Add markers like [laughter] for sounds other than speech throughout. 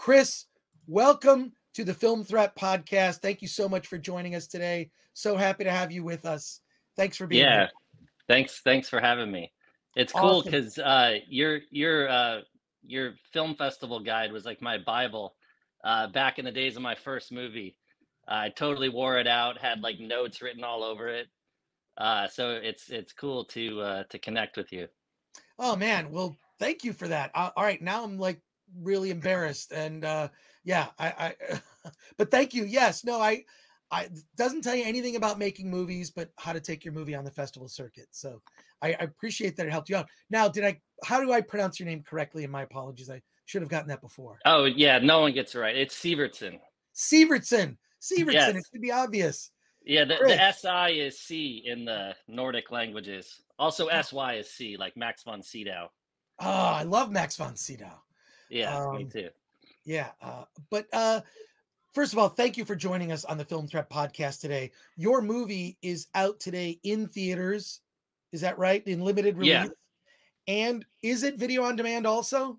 Chris, welcome to the Film Threat podcast. Thank you so much for joining us today. So happy to have you with us. Thanks for being yeah. here. Thanks. Thanks for having me. It's cool because uh, your your uh, your film festival guide was like my bible uh, back in the days of my first movie. I totally wore it out. Had like notes written all over it. Uh, so it's it's cool to uh, to connect with you. Oh man, well, thank you for that. Uh, all right, now I'm like really embarrassed, and uh, yeah, I, I [laughs] but thank you. Yes, no, I, I doesn't tell you anything about making movies, but how to take your movie on the festival circuit. So I, I appreciate that it helped you out. Now, did I? How do I pronounce your name correctly? And my apologies, I should have gotten that before. Oh yeah, no one gets it right. It's Sivertson. Sivertson, Sivertson. Yes. It should be obvious. Yeah, the, the SI is C in the Nordic languages. Also, SY is C, like Max von Sydow. Oh, I love Max von Sydow. Yeah, me Um, too. Yeah. Uh, but uh, first of all, thank you for joining us on the Film Threat podcast today. Your movie is out today in theaters. Is that right? In limited release? Yeah. And is it video on demand also?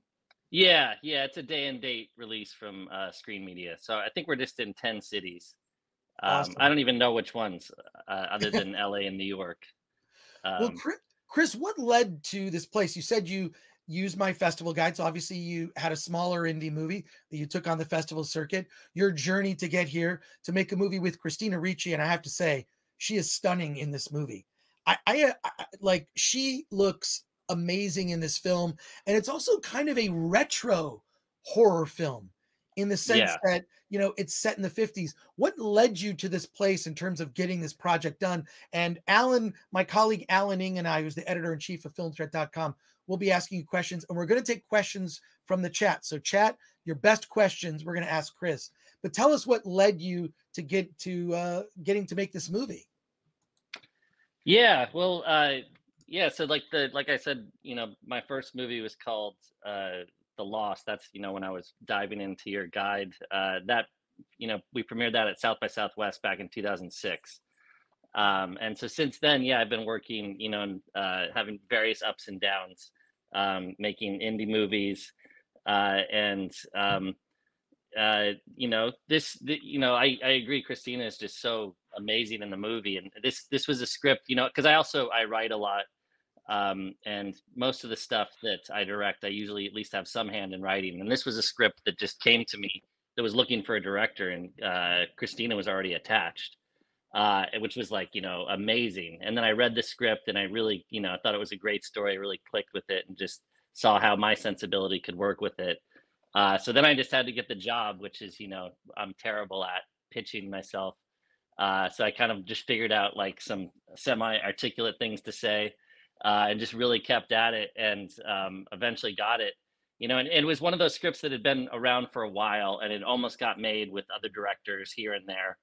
Yeah, yeah, it's a day and date release from uh, Screen Media. So I think we're just in 10 cities. Um, Awesome. I don't even know which ones, uh, other [laughs] than LA and New York. well, Um, Chris, Chris, what led to this place? You said you used my festival guide. So obviously you had a smaller indie movie that you took on the festival circuit. Your journey to get here to make a movie with Christina Ricci, and I have to say, she is stunning in this movie. I, I, uh, I like she looks amazing in this film, and it's also kind of a retro horror film in the sense Yeah. that you know it's set in the 50s. What led you to this place in terms of getting this project done? And Alan, my colleague Alan Ng and I, who's the editor in chief of filmthreat.com, will be asking you questions, and we're going to take questions from the chat. So, chat your best questions. We're going to ask Chris, but tell us what led you to get to uh, getting to make this movie. yeah, well, uh, yeah. So like the like I said, you know, my first movie was called uh, The Lost That's you know when I was diving into your guide. Uh, that you know we premiered that at South by Southwest back in 2006. Um, and so since then, yeah, I've been working, you know, and uh, having various ups and downs, um, making indie movies, uh, and um, uh, you know, this, the, you know, I, I agree. Christina is just so amazing in the movie, and this this was a script, you know, because I also I write a lot, um, and most of the stuff that I direct, I usually at least have some hand in writing, and this was a script that just came to me that was looking for a director, and uh, Christina was already attached uh, which was like you know amazing. And then I read the script and I really you know I thought it was a great story. I really clicked with it and just saw how my sensibility could work with it. Uh, so then I just had to get the job, which is you know I'm terrible at pitching myself. Uh, so I kind of just figured out like some semi-articulate things to say, uh, and just really kept at it, and um, eventually got it. You know, and, and it was one of those scripts that had been around for a while, and it almost got made with other directors here and there.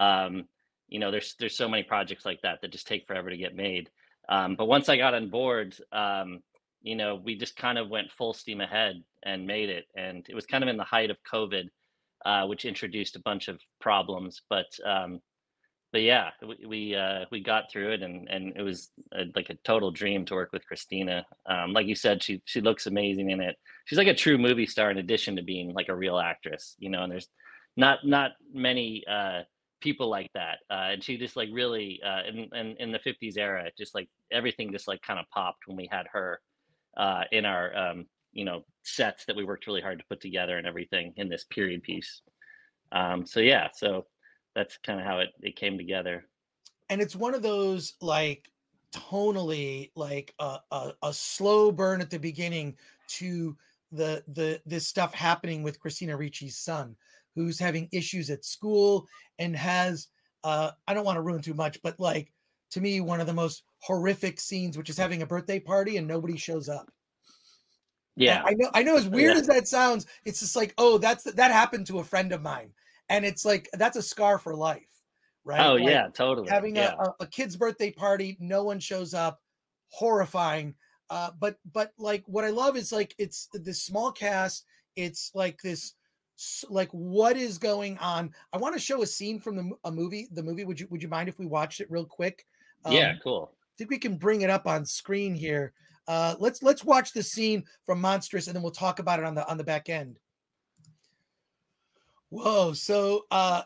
Um, you know there's there's so many projects like that that just take forever to get made um, but once i got on board um, you know we just kind of went full steam ahead and made it and it was kind of in the height of covid uh, which introduced a bunch of problems but um, but yeah we we, uh, we got through it and and it was a, like a total dream to work with christina. Um, like you said she she looks amazing in it. She's like a true movie star in addition to being like a real actress you know and there's not not many uh, people like that uh, and she just like really uh, in, in in the 50s era just like everything just like kind of popped when we had her uh, in our um, you know sets that we worked really hard to put together and everything in this period piece. Um, so yeah so that's kind of how it, it came together and it's one of those like tonally like a, a, a slow burn at the beginning to the the this stuff happening with Christina Ricci's son who's having issues at school and has uh I don't want to ruin too much but like to me one of the most horrific scenes which is having a birthday party and nobody shows up. And yeah I know I know as weird Yeah. as that sounds it's just like oh that's that happened to a friend of mine and it's like that's a scar for life. Right? oh Like, yeah totally having yeah. a, a, kid's birthday party no one shows up horrifying uh but but like what i love is like it's this small cast it's like this like what is going on i want to show a scene from the a movie the movie would you would you mind if we watched it real quick yeah Um, cool i think we can bring it up on screen here uh let's let's watch the scene from monstrous and then we'll talk about it on the on the back end Whoa. So, uh,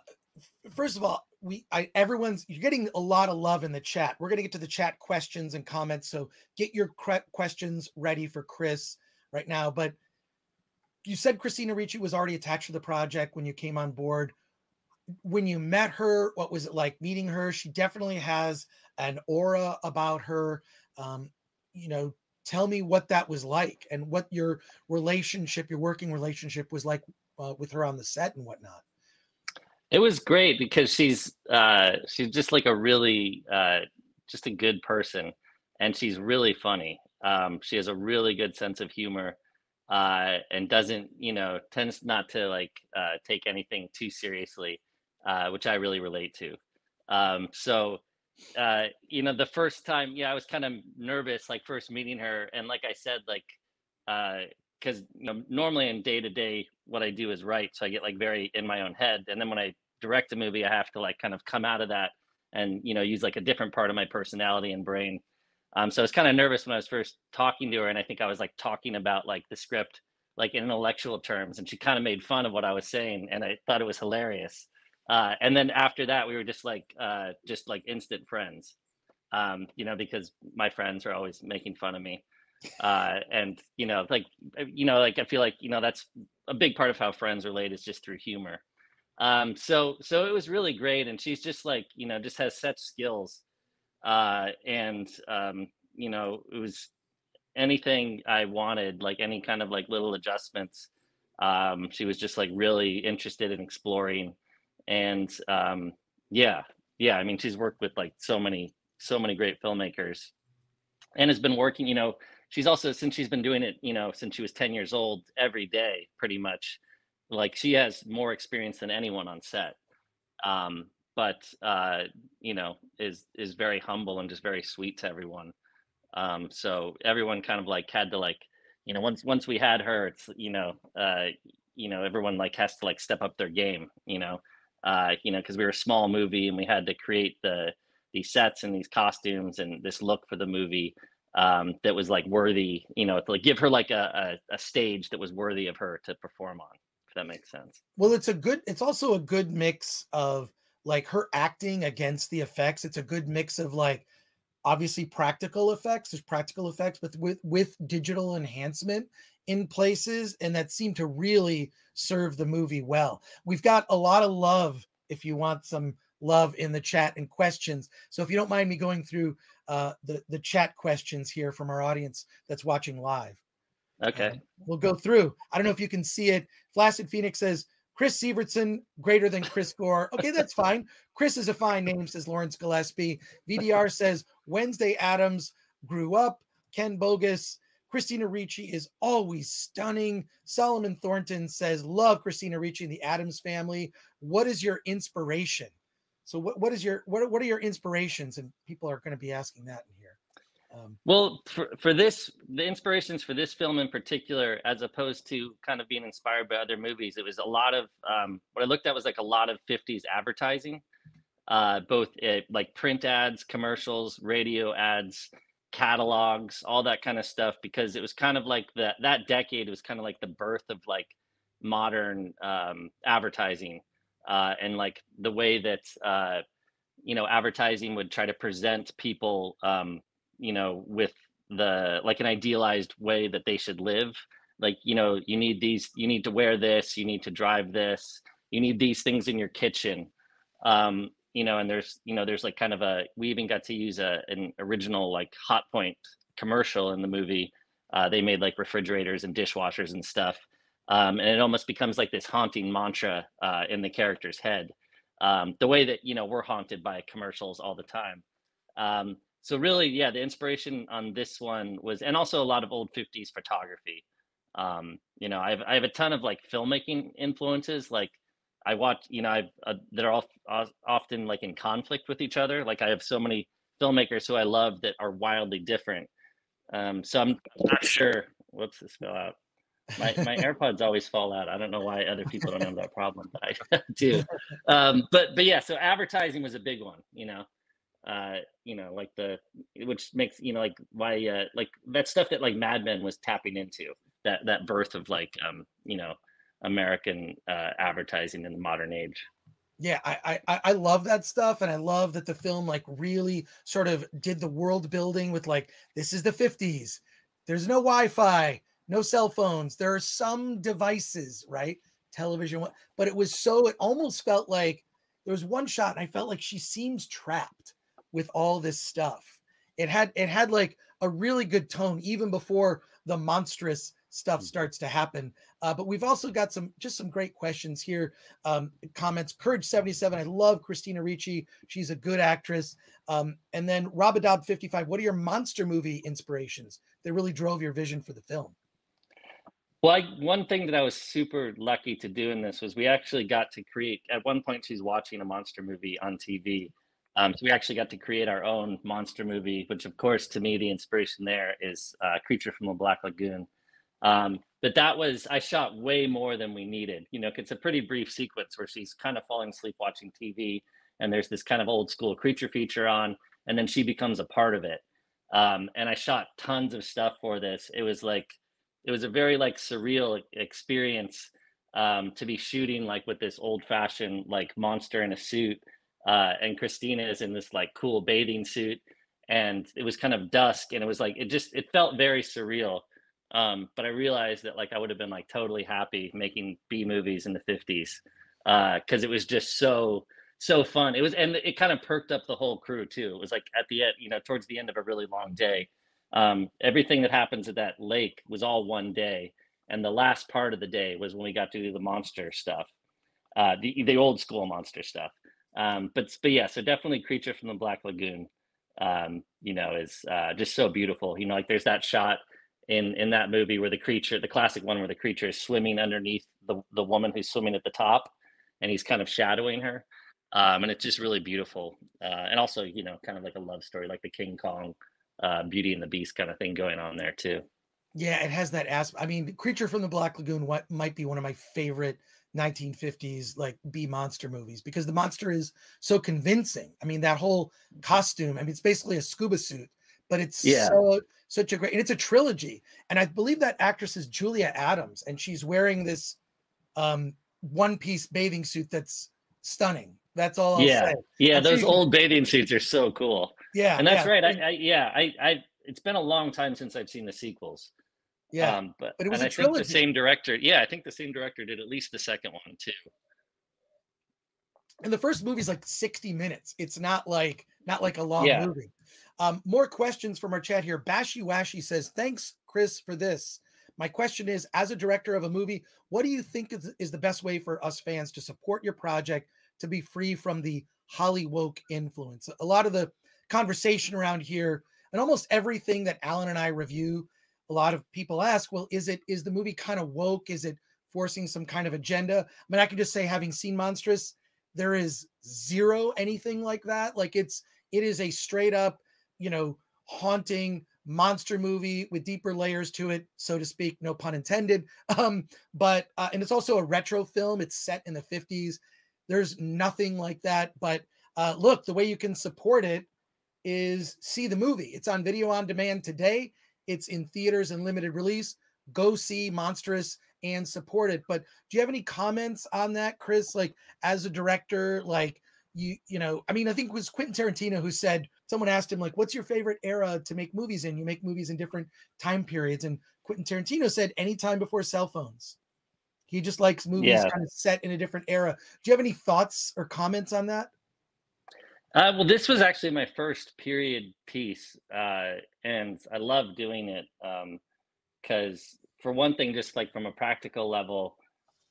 first of all, we I everyone's you're getting a lot of love in the chat. We're gonna get to the chat questions and comments. So get your questions ready for Chris right now. But you said Christina Ricci was already attached to the project when you came on board. When you met her, what was it like meeting her? She definitely has an aura about her. Um, you know, tell me what that was like and what your relationship, your working relationship was like uh, with her on the set and whatnot. It was great because she's uh, she's just like a really uh, just a good person, and she's really funny. Um, she has a really good sense of humor, uh, and doesn't you know tends not to like uh, take anything too seriously, uh, which I really relate to. Um, so uh, you know, the first time, yeah, I was kind of nervous, like first meeting her, and like I said, like because you know normally in day to day what I do is write, so I get like very in my own head, and then when I direct a movie, I have to like kind of come out of that and you know use like a different part of my personality and brain. Um, so I was kind of nervous when I was first talking to her, and I think I was like talking about like the script like in intellectual terms, and she kind of made fun of what I was saying, and I thought it was hilarious. Uh, and then after that, we were just like uh, just like instant friends, um, you know, because my friends are always making fun of me uh, and you know like uh, you know like i feel like you know that's a big part of how friends relate is just through humor. Um, so so it was really great and she's just like you know just has such skills. Uh, and um, you know it was anything i wanted like any kind of like little adjustments um, she was just like really interested in exploring. And um, yeah yeah i mean she's worked with like so many so many great filmmakers and has been working you know she's also since she's been doing it you know since she was 10 years old every day pretty much like she has more experience than anyone on set. Um but uh you know is is very humble and just very sweet to everyone. Um so everyone kind of like had to like you know once once we had her it's you know uh you know everyone like has to like step up their game you know uh you know because we were a small movie and we had to create the these sets and these costumes and this look for the movie um, that was like worthy, you know, to like give her like a, a, a stage that was worthy of her to perform on, if that makes sense. Well, it's a good, it's also a good mix of like her acting against the effects. It's a good mix of like obviously practical effects, there's practical effects, but with with digital enhancement in places, and that seemed to really serve the movie well. We've got a lot of love if you want some love in the chat and questions. So if you don't mind me going through uh, the the chat questions here from our audience that's watching live. Okay, uh, we'll go through. I don't know if you can see it. Flaccid Phoenix says Chris Sivertson greater than Chris Gore. Okay, that's fine. Chris is a fine name, says Lawrence Gillespie. VDR says Wednesday Addams grew up. Ken Bogus. Christina Ricci is always stunning. Solomon Thornton says, Love Christina Ricci and the Addams family. What is your inspiration? So what, what is your what, what are your inspirations? And people are going to be asking that in here. Um, well, for, for this, the inspirations for this film in particular, as opposed to kind of being inspired by other movies, it was a lot of um, what I looked at was like a lot of 50s advertising, uh, both it, like print ads, commercials, radio ads, catalogs, all that kind of stuff, because it was kind of like that that decade was kind of like the birth of like modern um, advertising uh, and like the way that uh, you know advertising would try to present people um, you know with the like an idealized way that they should live. Like you know you need these you need to wear this you need to drive this you need these things in your kitchen. Um you know and there's you know there's like kind of a we even got to use a an original like Hotpoint commercial in the movie. Uh, they made like refrigerators and dishwashers and stuff um, and it almost becomes like this haunting mantra uh, in the character's head um, the way that you know we're haunted by commercials all the time. Um, so really yeah the inspiration on this one was and also a lot of old 50s photography. Um, you know I have, I have a ton of like filmmaking influences like i watch you know i've uh, they're all often like in conflict with each other like i have so many filmmakers who i love that are wildly different. Um, so i'm not sure whoops this fell out my my [laughs] AirPods always fall out. I don't know why other people don't have that problem, but I [laughs] do. Um, but but yeah, so advertising was a big one. You know, uh, you know, like the which makes you know like why uh, like that stuff that like Mad Men was tapping into that that birth of like um you know American uh, advertising in the modern age. Yeah, I, I I love that stuff, and I love that the film like really sort of did the world building with like this is the 50s. There's no Wi-Fi, no cell phones. There are some devices, right? Television, but it was so it almost felt like there was one shot, and I felt like she seems trapped with all this stuff. It had it had like a really good tone even before the monstrous stuff mm. starts to happen. Uh, but we've also got some just some great questions here. Um, comments. Courage seventy seven. I love Christina Ricci. She's a good actress. Um, and then fifty five. What are your monster movie inspirations that really drove your vision for the film? Well, I, one thing that I was super lucky to do in this was we actually got to create. At one point, she's watching a monster movie on TV. Um, so we actually got to create our own monster movie, which, of course, to me, the inspiration there is uh, Creature from the Black Lagoon. Um, but that was I shot way more than we needed. You know, it's a pretty brief sequence where she's kind of falling asleep watching TV, and there's this kind of old school creature feature on, and then she becomes a part of it. Um, and I shot tons of stuff for this. It was like it was a very like surreal experience um, to be shooting like with this old fashioned like monster in a suit, uh, and Christina is in this like cool bathing suit, and it was kind of dusk, and it was like it just it felt very surreal um, but I realized that like I would have been like totally happy making B movies in the 50s because uh, it was just so so fun. It was and it kind of perked up the whole crew too. It was like at the end, you know, towards the end of a really long day. Um, everything that happens at that lake was all one day, and the last part of the day was when we got to do the monster stuff, uh, the the old school monster stuff. Um, but but yeah, so definitely Creature from the Black Lagoon. Um, you know, is uh, just so beautiful. You know, like there's that shot in in that movie where the creature, the classic one where the creature is swimming underneath the the woman who's swimming at the top, and he's kind of shadowing her, um, and it's just really beautiful. Uh, and also, you know, kind of like a love story, like the King Kong, uh, Beauty and the Beast kind of thing going on there too. Yeah, it has that aspect. I mean, Creature from the Black Lagoon what might be one of my favorite 1950s like B monster movies because the monster is so convincing. I mean, that whole costume, I mean, it's basically a scuba suit but it's yeah. so such a great and it's a trilogy. And I believe that actress is Julia Adams, and she's wearing this um one piece bathing suit that's stunning. That's all I'll yeah. say. Yeah, those old bathing suits are so cool. Yeah. And that's yeah. right. I, I yeah, I I it's been a long time since I've seen the sequels. Yeah. Um, but, but it was and I trilogy. think the same director. Yeah, I think the same director did at least the second one too. And the first movie's like 60 minutes. It's not like not like a long yeah. movie. Um, more questions from our chat here. Bashy Washy says, Thanks, Chris, for this. My question is As a director of a movie, what do you think is, is the best way for us fans to support your project to be free from the Hollywood influence? A lot of the conversation around here and almost everything that Alan and I review, a lot of people ask, well, is it is the movie kind of woke? Is it forcing some kind of agenda? I mean, I can just say, having seen Monstrous, there is zero anything like that. Like it's it is a straight up you know, haunting monster movie with deeper layers to it, so to speak, no pun intended. [laughs] Um, but uh, and it's also a retro film. It's set in the 50s. There's nothing like that. But uh, look, the way you can support it is see the movie. It's on video on demand today. It's in theaters and limited release. Go see Monstrous and support it. But do you have any comments on that, Chris? Like as a director, like you, you know, I mean, I think it was Quentin Tarantino who said someone asked him like what's your favorite era to make movies in you make movies in different time periods and quentin tarantino said anytime before cell phones he just likes movies yeah. kind of set in a different era do you have any thoughts or comments on that uh, well this was actually my first period piece uh, and i love doing it because um, for one thing just like from a practical level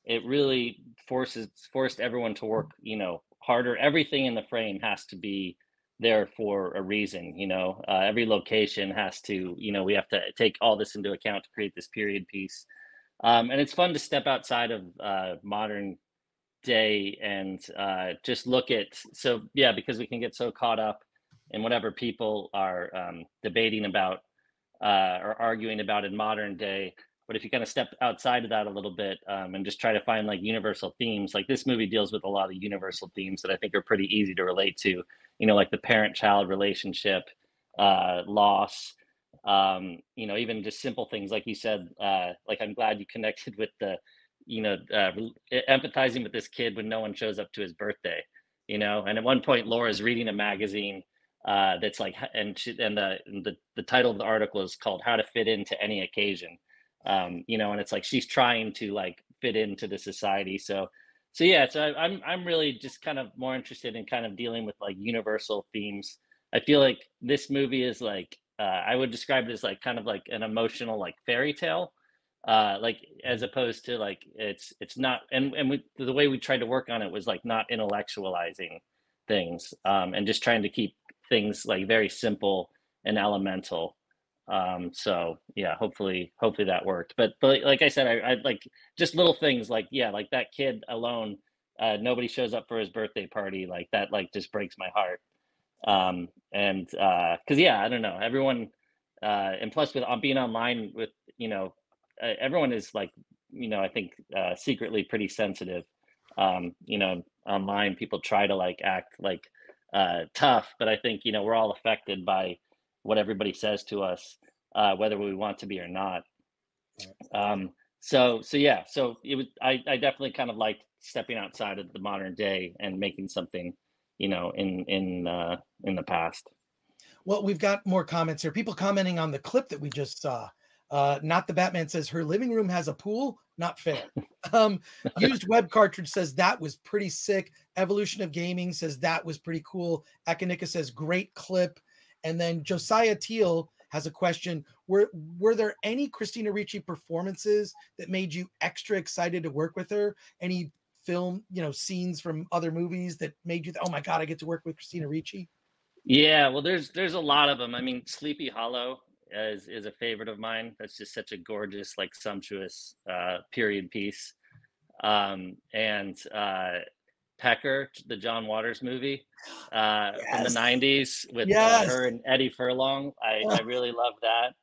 it really forces forced everyone to work you know harder. Everything in the frame has to be there for a reason you know? Uh, every location has to you know we have to take all this into account to create this period piece. Um, and it's fun to step outside of uh, modern day and uh, just look at so yeah because we can get so caught up in whatever people are um, debating about uh, or arguing about in modern day but if you kind of step outside of that a little bit um, and just try to find like universal themes like this movie deals with a lot of universal themes that i think are pretty easy to relate to you know like the parent child relationship uh, loss um, you know even just simple things like you said uh, like i'm glad you connected [laughs] with the you know, uh, empathizing with this kid when no one shows up to his birthday, you know. And at one point, Laura's reading a magazine uh, that's like, and she, and the, the the title of the article is called "How to Fit Into Any Occasion," um, you know, and it's like she's trying to like fit into the society. So, so yeah, so I, I'm I'm really just kind of more interested in kind of dealing with like universal themes. I feel like this movie is like uh, I would describe it as like kind of like an emotional like fairy tale uh like as opposed to like it's it's not and and we, the way we tried to work on it was like not intellectualizing things um and just trying to keep things like very simple and elemental um so yeah hopefully hopefully that worked but but like i said i, I like just little things like yeah like that kid alone uh nobody shows up for his birthday party like that like just breaks my heart um and uh because yeah i don't know everyone uh and plus with being online with you know everyone is like you know i think uh, secretly pretty sensitive. Um you know online people try to like act like uh tough but i think you know we're all affected by what everybody says to us uh whether we want to be or not. Um so so yeah so it was i i definitely kind of liked stepping outside of the modern day and making something you know in in uh in the past. Well we've got more comments here. People commenting on the clip that we just saw uh, not the Batman says her living room has a pool. Not fair. Um, used web cartridge says that was pretty sick. Evolution of Gaming says that was pretty cool. Akanika says great clip. And then Josiah Teal has a question. Were were there any Christina Ricci performances that made you extra excited to work with her? Any film, you know, scenes from other movies that made you, oh my God, I get to work with Christina Ricci? Yeah, well, there's there's a lot of them. I mean, Sleepy Hollow is is a favorite of mine. That's just such a gorgeous, like sumptuous uh, period piece. Um, and uh, Pecker, the John Waters movie uh, yes. from the '90s with yes. uh, her and Eddie Furlong. I, I really love that.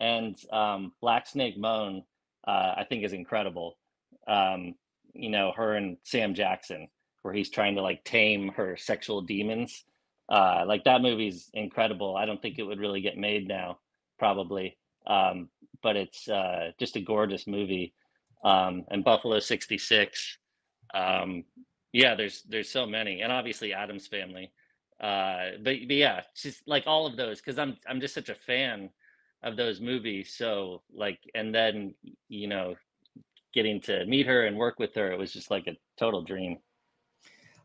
And um, Black Snake Moan, uh, I think, is incredible. Um, you know, her and Sam Jackson, where he's trying to like tame her sexual demons. Uh, like that movie's incredible. I don't think it would really get made now probably. Um, but it's uh, just a gorgeous movie. Um, and Buffalo '66. Um, yeah, there's there's so many, and obviously Addams Family. Uh, but, but yeah, just like all of those, because I'm I'm just such a fan of those movies. So like, and then you know, getting to meet her and work with her, it was just like a total dream.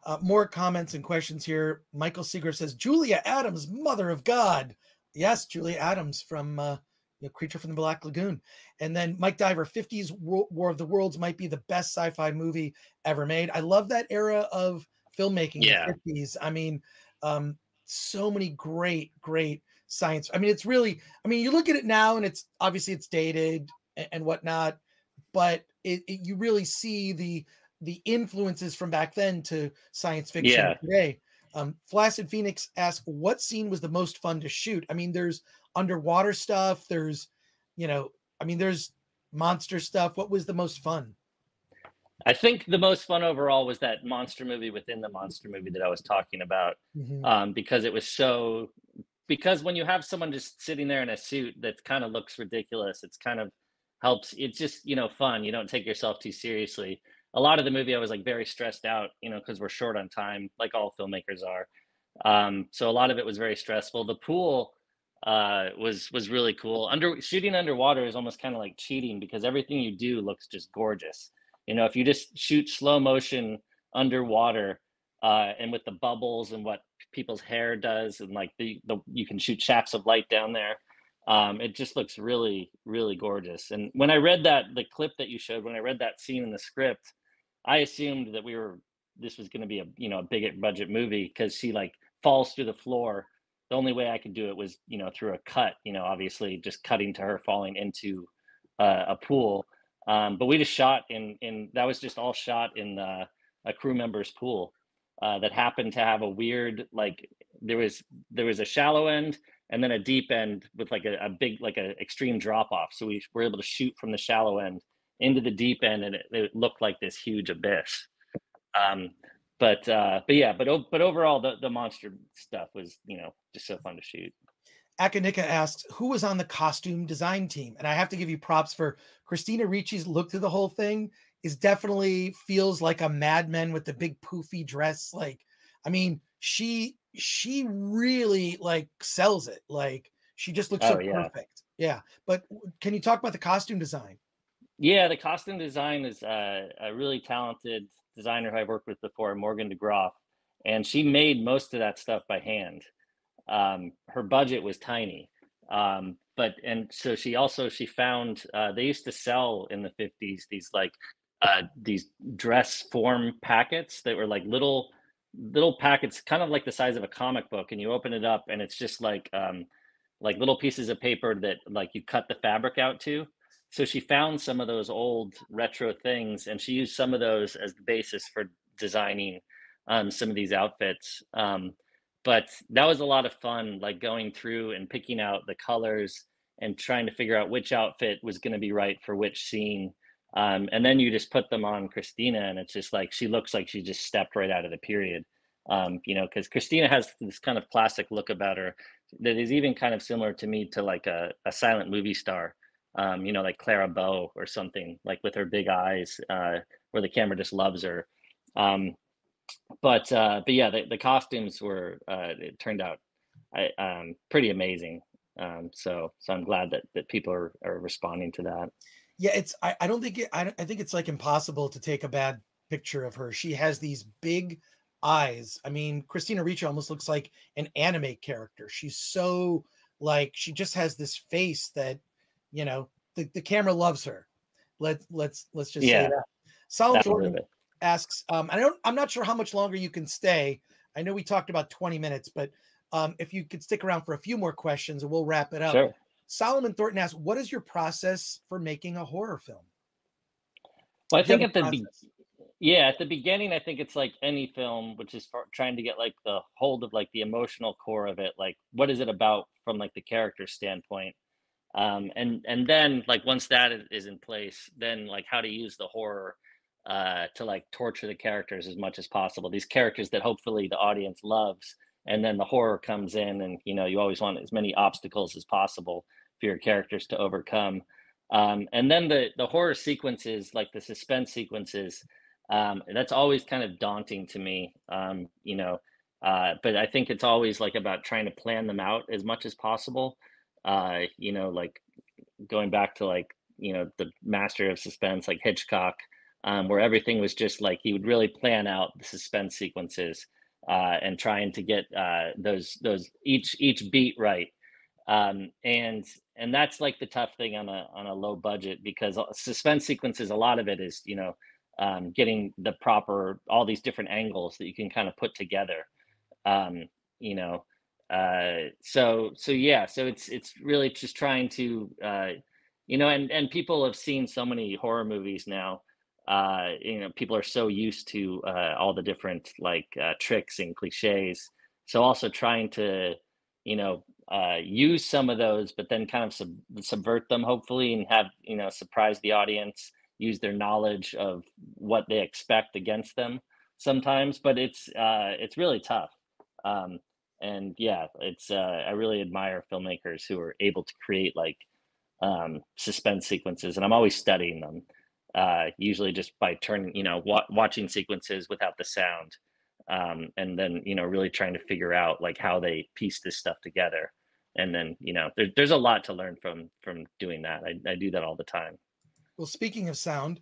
Uh, more comments and questions here. Michael Seeger says, Julia Adams, Mother of God. Yes, Julia Adams from uh, you know, Creature from the Black Lagoon. And then Mike Diver, 50s War of the Worlds might be the best sci-fi movie ever made. I love that era of filmmaking yeah. 50s. I mean, um, so many great, great science. I mean, it's really, I mean, you look at it now and it's obviously it's dated and, and whatnot, but it, it, you really see the the influences from back then to science fiction yeah. today. Um, Flaccid Phoenix asked, "What scene was the most fun to shoot?" I mean, there's underwater stuff. There's, you know, I mean, there's monster stuff. What was the most fun? I think the most fun overall was that monster movie within the monster movie that I was talking about, mm-hmm. um, because it was so. Because when you have someone just sitting there in a suit that kind of looks ridiculous, it's kind of helps. It's just you know fun. You don't take yourself too seriously a lot of the movie I was like very stressed out, you know, because we're short on time, like all filmmakers are. Um, so a lot of it was very stressful. The pool uh, was was really cool. Under shooting underwater is almost kind of like cheating because everything you do looks just gorgeous. You know, if you just shoot slow motion underwater uh, and with the bubbles and what people's hair does, and like the, the you can shoot shafts of light down there. Um, it just looks really, really gorgeous. And when I read that, the clip that you showed, when I read that scene in the script, I assumed that we were this was going to be a you know a big budget movie because she like falls through the floor. The only way I could do it was you know through a cut. You know, obviously just cutting to her falling into uh, a pool. Um, but we just shot in in that was just all shot in uh, a crew member's pool uh, that happened to have a weird like there was there was a shallow end and then a deep end with like a, a big like a extreme drop off. So we were able to shoot from the shallow end into the deep end and it, it looked like this huge abyss. Um, but uh, but yeah, but but overall the the monster stuff was you know just so fun to shoot. Akanika asks, who was on the costume design team? And I have to give you props for Christina Ricci's look through the whole thing is definitely feels like a Mad Men with the big poofy dress. Like, I mean, she she really like sells it. Like, she just looks oh, so yeah. perfect. Yeah. But can you talk about the costume design? Yeah, the costume design is uh, a really talented designer who I've worked with before, Morgan DeGroff, and she made most of that stuff by hand. Um, her budget was tiny, um, but and so she also she found uh, they used to sell in the 50s these like uh, these dress form packets that were like little little packets kind of like the size of a comic book and you open it up and it's just like um, like little pieces of paper that like you cut the fabric out to so she found some of those old retro things and she used some of those as the basis for designing um, some of these outfits um, but that was a lot of fun like going through and picking out the colors and trying to figure out which outfit was going to be right for which scene um, and then you just put them on Christina, and it's just like she looks like she just stepped right out of the period. Um, you know, because Christina has this kind of classic look about her that is even kind of similar to me to like a, a silent movie star. Um, you know, like Clara Bow or something, like with her big eyes, uh, where the camera just loves her. Um, but uh, but yeah, the, the costumes were uh, it turned out I, um, pretty amazing. Um, so so I'm glad that that people are are responding to that. Yeah, it's. I, I don't think it. I, I think it's like impossible to take a bad picture of her. She has these big eyes. I mean, Christina Ricci almost looks like an anime character. She's so like she just has this face that you know the, the camera loves her. Let let's let's just yeah. say that. Solomon Jordan asks, um, I don't I'm not sure how much longer you can stay. I know we talked about 20 minutes, but um, if you could stick around for a few more questions and we'll wrap it up. Sure. Solomon Thornton asks, "What is your process for making a horror film?" Well, I think at the be- yeah at the beginning, I think it's like any film, which is trying to get like the hold of like the emotional core of it. Like, what is it about from like the character standpoint? Um, and and then like once that is in place, then like how to use the horror uh, to like torture the characters as much as possible. These characters that hopefully the audience loves, and then the horror comes in, and you know you always want as many obstacles as possible for your characters to overcome. Um, and then the the horror sequences, like the suspense sequences, um, that's always kind of daunting to me. Um, you know, uh, but I think it's always like about trying to plan them out as much as possible. Uh, you know, like going back to like you know the master of suspense, like Hitchcock, um, where everything was just like he would really plan out the suspense sequences uh, and trying to get uh, those those each each beat right. Um, and and that's like the tough thing on a on a low budget because suspense sequences a lot of it is you know um, getting the proper all these different angles that you can kind of put together um, you know uh, so so yeah so it's it's really just trying to uh, you know and and people have seen so many horror movies now uh, you know people are so used to uh, all the different like uh, tricks and cliches so also trying to you know uh, use some of those, but then kind of sub- subvert them, hopefully, and have you know surprise the audience, use their knowledge of what they expect against them sometimes. But it's uh, it's really tough, um, and yeah, it's uh, I really admire filmmakers who are able to create like um, suspense sequences, and I'm always studying them. Uh, usually just by turning, you know, wa- watching sequences without the sound, um, and then you know really trying to figure out like how they piece this stuff together and then you know there, there's a lot to learn from from doing that. I, I do that all the time. Well speaking of sound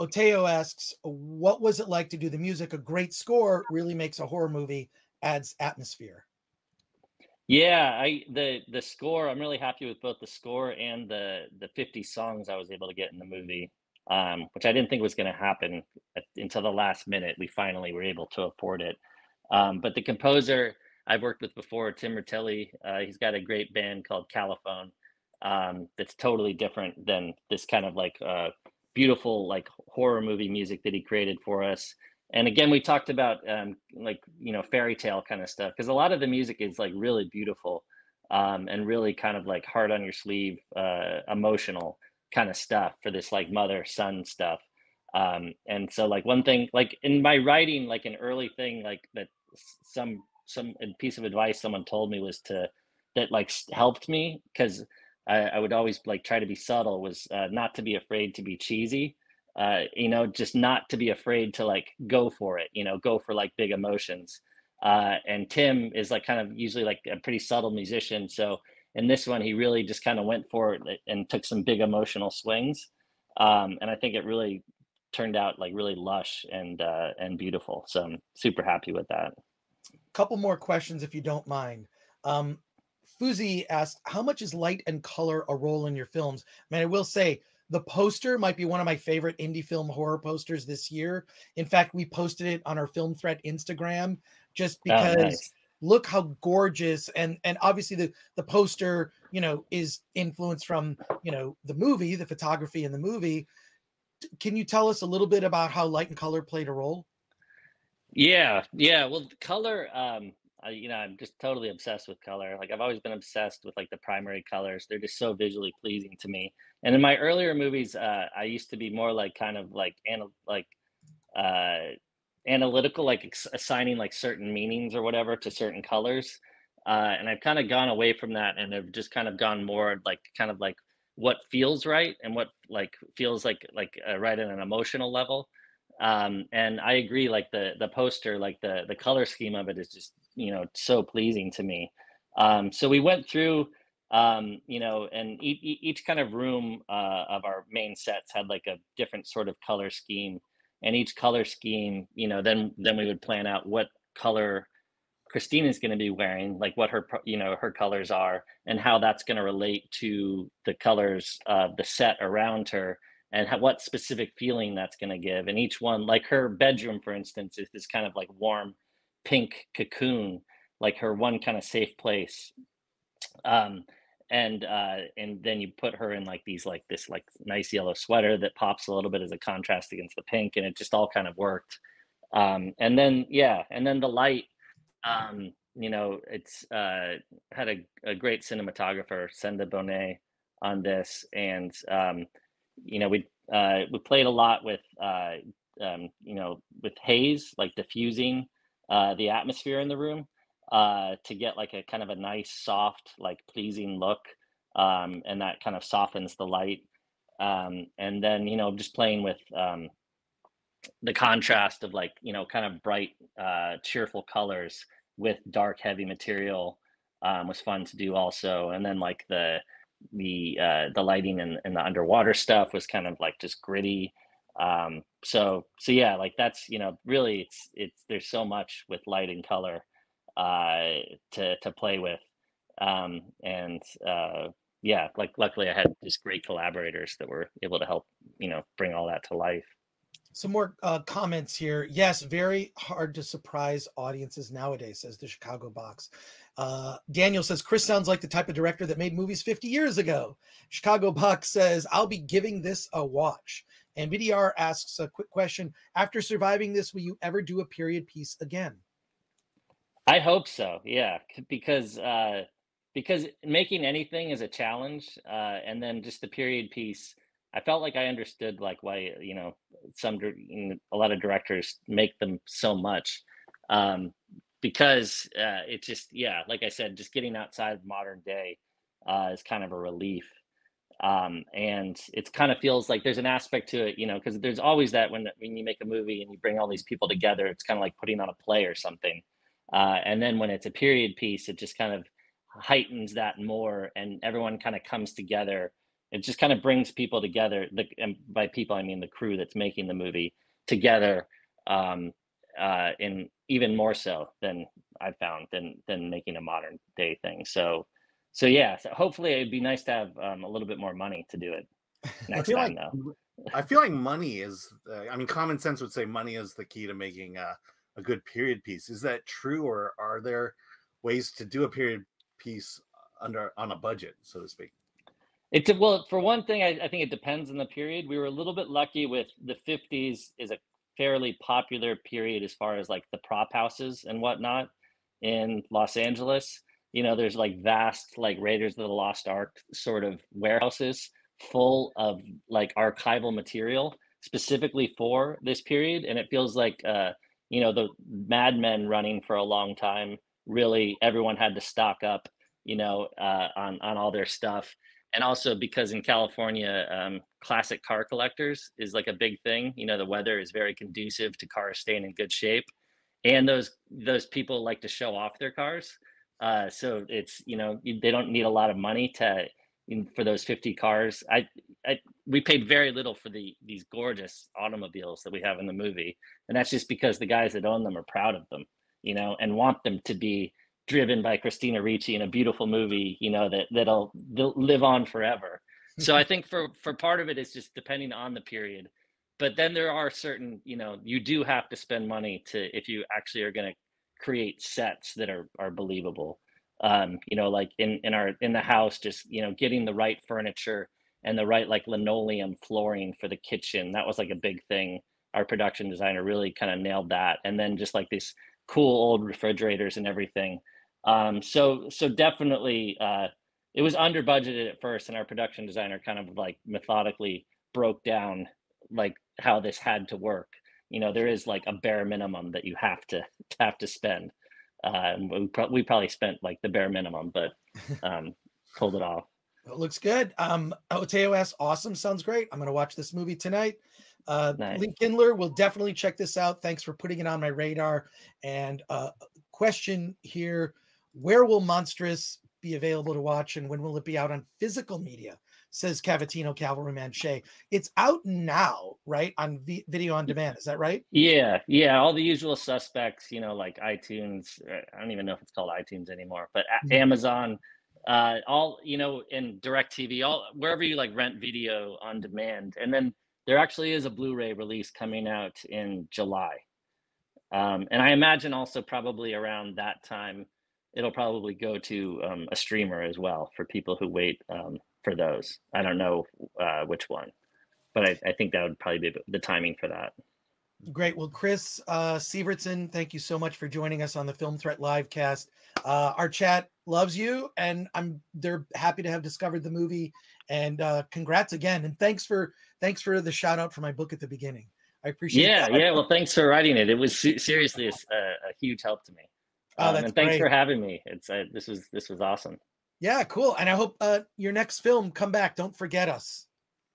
oteo asks what was it like to do the music? A great score really makes a horror movie adds atmosphere yeah i the the score i'm really happy with both the score and the the 50 songs i was able to get in the movie um, which i didn't think was going to happen until the last minute we finally were able to afford it um, but the composer I've worked with before, Tim Rutili. Uh, he's got a great band called Califone um, that's totally different than this kind of like uh, beautiful like horror movie music that he created for us. And again, we talked about um, like you know fairy tale kind of stuff because a lot of the music is like really beautiful um, and really kind of like hard on your sleeve, uh, emotional kind of stuff for this like mother son stuff. Um, and so like one thing like in my writing, like an early thing like that some some piece of advice someone told me was to that like helped me because I, I, would always like try to be subtle was uh, not to be afraid to be cheesy uh, you know, just not to be afraid to like go for it, you know, go for like big emotions. Uh, and Tim is like kind of usually like a pretty subtle musician. So in this one, he really just kind of went for it and took some big emotional swings. Um, and I think it really turned out like really lush and uh, and beautiful. So I'm super happy with that. Couple more questions, if you don't mind. Um, Fuzi asked, "How much is light and color a role in your films?" Man, I will say the poster might be one of my favorite indie film horror posters this year. In fact, we posted it on our Film Threat Instagram just because oh, nice. look how gorgeous and and obviously the the poster, you know, is influenced from, you know, the movie, the photography in the movie. Can you tell us a little bit about how light and color played a role? Yeah, yeah. Well, color um I, you know, I'm just totally obsessed with color. Like I've always been obsessed with like the primary colors. They're just so visually pleasing to me. And in my earlier movies, uh, I used to be more like kind of like anal- like uh, analytical, like ex- assigning like certain meanings or whatever to certain colors. Uh, and I've kind of gone away from that and I've just kind of gone more like kind of like what feels right and what like feels like like uh, right at an emotional level um and i agree like the the poster like the the color scheme of it is just you know so pleasing to me um so we went through um you know and each, each kind of room uh of our main sets had like a different sort of color scheme and each color scheme you know then then we would plan out what color Christina's going to be wearing, like what her you know her colors are, and how that's going to relate to the colors of the set around her, and how, what specific feeling that's going to give. And each one, like her bedroom, for instance, is this kind of like warm pink cocoon, like her one kind of safe place. Um, and uh, and then you put her in like these like this like nice yellow sweater that pops a little bit as a contrast against the pink, and it just all kind of worked. Um, and then yeah, and then the light. Um, you know, it's uh, had a, a great cinematographer, Senda Bonet, on this, and um, you know, we uh, we played a lot with uh, um, you know with haze, like diffusing uh, the atmosphere in the room uh, to get like a kind of a nice, soft, like pleasing look, um, and that kind of softens the light. Um, and then you know just playing with um, the contrast of like you know kind of bright, uh, cheerful colors with dark, heavy material um, was fun to do also. And then like the the uh, the lighting and, and the underwater stuff was kind of like just gritty um so so yeah like that's you know really it's it's there's so much with light and color uh to to play with um and uh yeah like luckily i had just great collaborators that were able to help you know bring all that to life some more uh, comments here. Yes, very hard to surprise audiences nowadays, says the Chicago Box. Uh, Daniel says Chris sounds like the type of director that made movies 50 years ago. Chicago Box says I'll be giving this a watch. And VDR asks a quick question: After surviving this, will you ever do a period piece again? I hope so. Yeah, because uh, because making anything is a challenge, uh, and then just the period piece I felt like I understood like why you know some a lot of directors make them so much um, because uh, it's just yeah like I said just getting outside modern day uh, is kind of a relief um, and it kind of feels like there's an aspect to it you know because there's always that when when you make a movie and you bring all these people together it's kind of like putting on a play or something. Uh, and then when it's a period piece it just kind of heightens that more and everyone kind of comes together. It just kind of brings people together the and by people i mean the crew that's making the movie together um uh in even more so than i found than than making a modern day thing. So so yeah so hopefully it'd be nice to have um, a little bit more money to do it [laughs] next time like, though i feel like money is uh, i mean common sense would say money is the key to making a, a good period piece is that true or are there ways to do a period piece under on a budget so to speak it's well, for one thing, I, I think it depends on the period. We were a little bit lucky with the 50s is a fairly popular period as far as like the prop houses and whatnot in Los Angeles. You know, there's like vast like Raiders of the Lost Ark sort of warehouses full of like archival material specifically for this period, and it feels like uh, you know the Mad Men running for a long time. Really, everyone had to stock up, you know, uh, on on all their stuff and also because in California, um, classic car collectors is like a big thing. You know, the weather is very conducive to cars staying in good shape, and those those people like to show off their cars. Uh, so it's you know they don't need a lot of money to in, for those 50 cars. I, I we paid very little for the these gorgeous automobiles that we have in the movie, and that's just because the guys that own them are proud of them, you know, and want them to be driven by Christina Ricci in a beautiful movie, you know, that that'll live on forever. So I [laughs] think for for part of it is just depending on the period, but then there are certain, you know, you do have to spend money to if you actually are going to create sets that are are believable. Um, you know, like in in our in the house, just you know, getting the right furniture and the right like linoleum flooring for the kitchen. That was like a big thing. Our production designer really kind of nailed that. And then just like these cool old refrigerators and everything. Um, so so definitely uh, it was under budgeted at first, and our production designer kind of like methodically broke down like how this had to work. You know, there is like a bare minimum that you have to [laughs] have to spend. Uh, we, pro- we probably spent like the bare minimum, but [laughs] um, pulled it off. It looks good. Um, Oteo asks, awesome. Sounds great. I'm going to watch this movie tonight. Uh, nice. Lee Kindler will definitely check this out. Thanks for putting it on my radar. And uh, question here where will Monstrous be available to watch and when will it be out on physical media? Says Cavatino Cavalryman Shay. It's out now, right? On v- video on demand. Is that right? Yeah. Yeah. All the usual suspects, you know, like iTunes. Uh, I don't even know if it's called iTunes anymore, but mm-hmm. Amazon, uh, all, you know, in DirecTV, all wherever you like rent video on demand. And then there actually is a Blu ray release coming out in July. Um, and I imagine also probably around that time it'll probably go to um, a streamer as well for people who wait um, for those. I don't know uh, which one, but I, I, think that would probably be the timing for that. Great. Well, Chris uh, Sivertson, thank you so much for joining us on the Film Threat Livecast. Uh, our chat loves you, and I'm they're happy to have discovered the movie. And uh, congrats again, and thanks for thanks for the shout out for my book at the beginning. I appreciate. Yeah, that. yeah. Well, thanks for writing it. It was seriously a, a huge help to me. Oh, um, and thanks great. for having me. It's uh, this was this was awesome. Yeah, cool. And I hope uh, your next film come back. Don't forget us.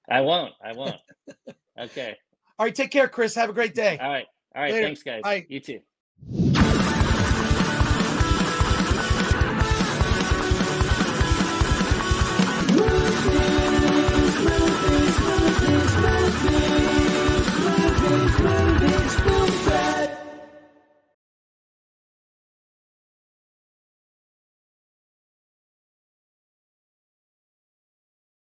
I won't. I won't. [laughs] okay. All right. Take care, Chris. Have a great day. All right. All right. Later. Thanks, guys. Bye. You too.